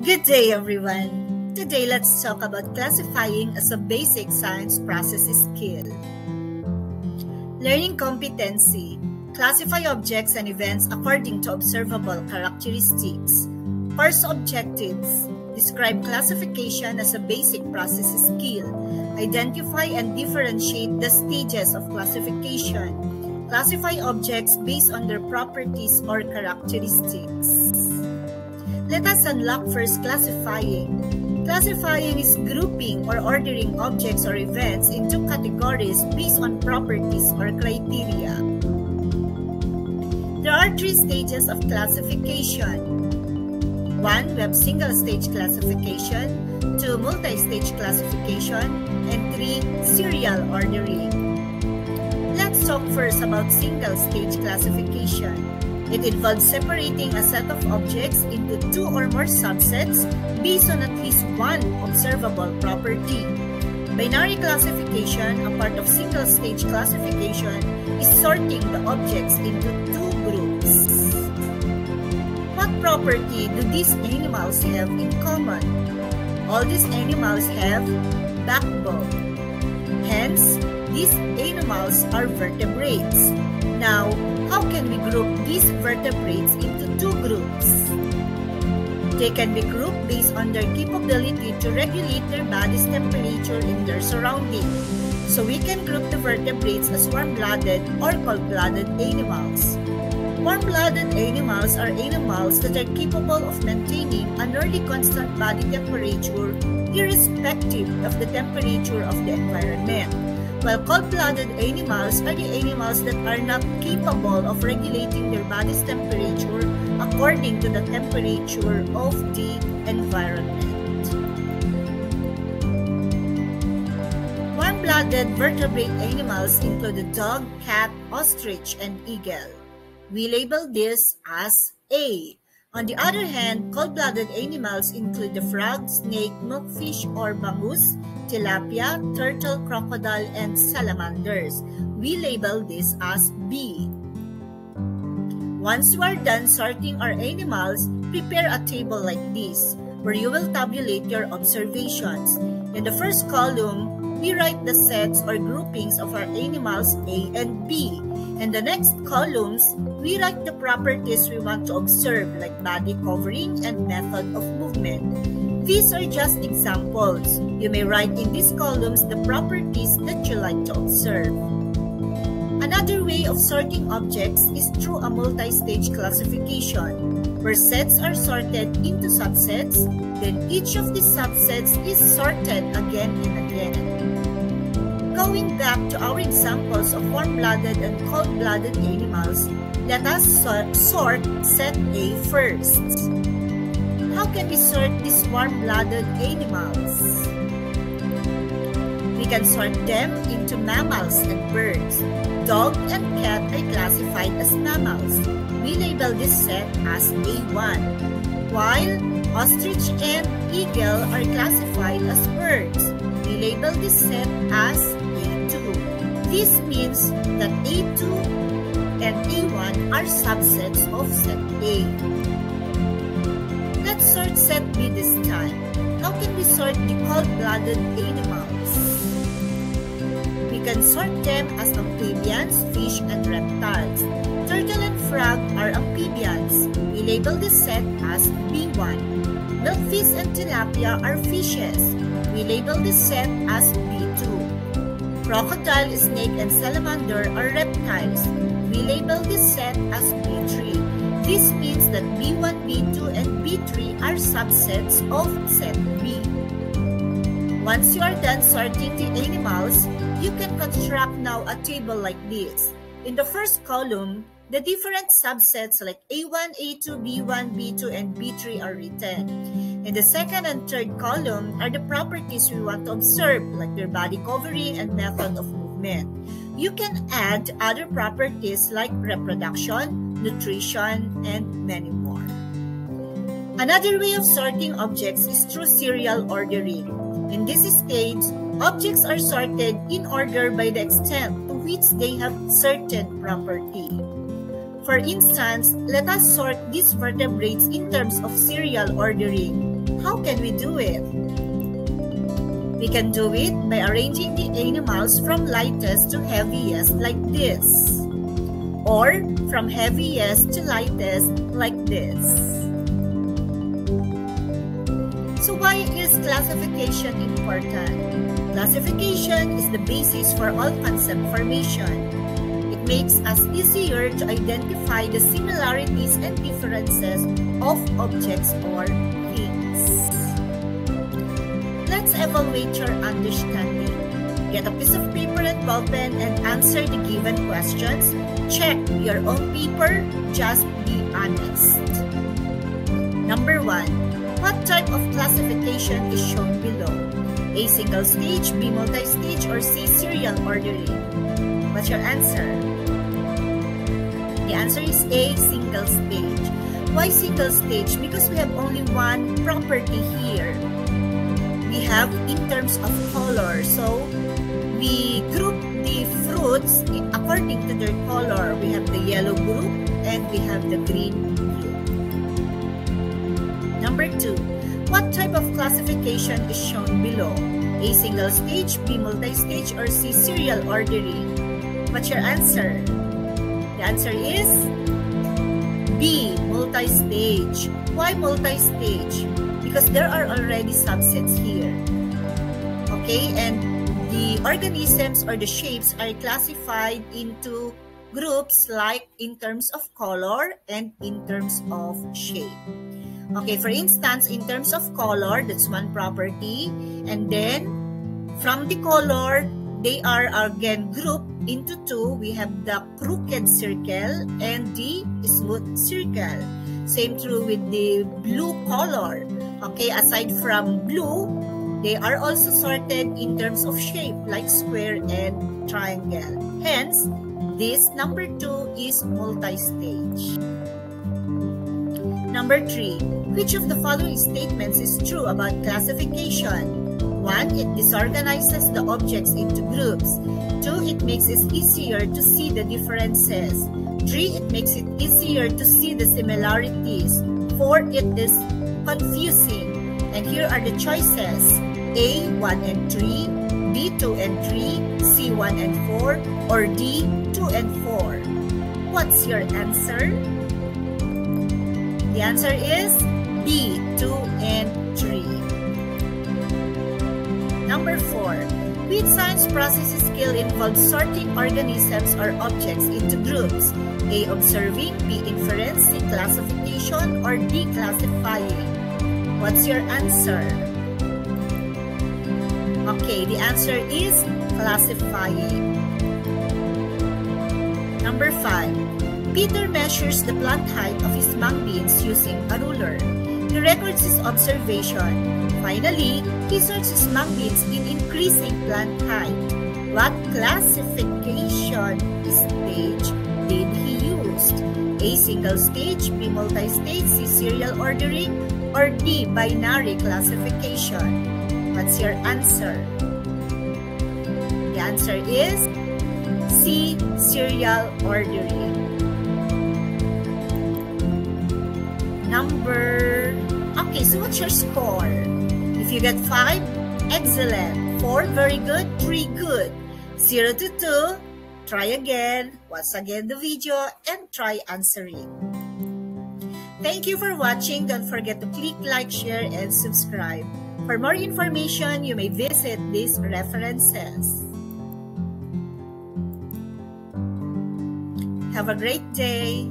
Good day, everyone. Today, let's talk about classifying as a basic science process skill. Learning competency. Classify objects and events according to observable characteristics. First objectives. Describe classification as a basic process skill. Identify and differentiate the stages of classification. Classify objects based on their properties or characteristics. Let us unlock first classifying. Classifying is grouping or ordering objects or events into categories based on properties or criteria. There are three stages of classification. One, we have single stage classification. Two, multi-stage classification. And three, serial ordering. Let's talk first about single stage classification. It involves separating a set of objects into two or more subsets based on at least one observable property. Binary classification, a part of single-stage classification, is sorting the objects into two groups. What property do these animals have in common? All these animals have backbone. Hence, these animals are vertebrates. Now, how can group these vertebrates into two groups? They can be grouped based on their capability to regulate their body's temperature in their surroundings. So we can group the vertebrates as warm-blooded or cold-blooded animals. Warm-blooded animals are animals that are capable of maintaining a nearly constant body temperature irrespective of the temperature of the environment while cold-blooded animals are the animals that are not capable of regulating their body's temperature according to the temperature of the environment. Warm-blooded vertebrate animals include the dog, cat, ostrich, and eagle. We label this as A. On the other hand, cold-blooded animals include the frog, snake, milkfish, or bangus, tilapia, turtle, crocodile, and salamanders. We label this as B. Once you are done sorting our animals, prepare a table like this, where you will tabulate your observations. In the first column, we write the sets or groupings of our animals A and B. In the next columns, we write the properties we want to observe like body covering and method of movement. These are just examples. You may write in these columns the properties that you like to observe. Another way of sorting objects is through a multi-stage classification, where sets are sorted into subsets, then each of these subsets is sorted again and again. Going back to our examples of warm-blooded and cold-blooded animals, let us sort set A first. How can we sort these warm-blooded animals? We can sort them into mammals and birds. Dog and cat are classified as mammals. We label this set as A1, while ostrich and eagle are classified as birds. We label this set as A2. This means that A2 and A1 are subsets of set A Let's sort set B this time? How can we sort the cold-blooded animals? We can sort them as amphibians, fish, and reptiles. Turtle and frog are amphibians. We label this set as B1. Milkfish and tilapia are fishes. We label this set as B2. Crocodile, snake, and salamander are reptiles. We label this set as B3. This means that B1, B2, and B3 are subsets of set B. Once you are done sorting the animals, you can construct now a table like this. In the first column, the different subsets like A1, A2, B1, B2, and B3 are written. In the second and third column are the properties we want to observe like their body covering and method of movement. You can add other properties like reproduction, nutrition, and many more. Another way of sorting objects is through serial ordering. In this stage, objects are sorted in order by the extent to which they have certain property. For instance, let us sort these vertebrates in terms of serial ordering. How can we do it? We can do it by arranging the animals from lightest to heaviest like this. Or from heaviest to lightest like this. So why is classification important? Classification is the basis for all concept formation. It makes us easier to identify the similarities and differences of objects or evaluate your understanding. Get a piece of paper and ballpen and answer the given questions. Check your own paper. Just be honest. Number 1. What type of classification is shown below? A single stage, B multi-stage, or C serial ordering? What's your answer? The answer is A, single stage. Why single stage? Because we have only one property here have in terms of color. So we group the fruits according to their color. We have the yellow group and we have the green group. Number two, what type of classification is shown below? A single stage, B multi-stage, or C serial ordering? What's your answer? The answer is B, multi-stage. Why multi-stage? Because there are already subsets here. Okay, and the organisms or the shapes are classified into groups like in terms of color and in terms of shape. Okay, for instance, in terms of color, that's one property. And then from the color, they are again grouped into two. We have the crooked circle and the smooth circle. Same true with the blue color. Okay, aside from blue, they are also sorted in terms of shape like square and triangle. Hence, this number 2 is multi-stage. Number 3. Which of the following statements is true about classification? 1. It disorganizes the objects into groups. 2. It makes it easier to see the differences. 3. It makes it easier to see the similarities. 4. It is confusing. And here are the choices. A, 1 and 3, B, 2 and 3, C, 1 and 4, or D, 2 and 4. What's your answer? The answer is B, 2 and Which science process skill involves sorting organisms or objects into groups? A. Observing, B. Inference, C. Classification, or D. Classifying? What's your answer? Okay, the answer is classifying. Number 5. Peter measures the plant height of his mung beans using a ruler. He records his observation. Finally, he mung beans in increasing plant height. What classification stage did he use? A single stage, B multi-stage, C serial ordering, or D. Binary classification? What's your answer? The answer is C. Serial ordering. Number... Okay, so what's your score? If you get 5, excellent. 4, very good. 3, good. 0 to 2, try again. Once again the video and try answering. Thank you for watching. Don't forget to click like, share, and subscribe. For more information, you may visit these references. Have a great day.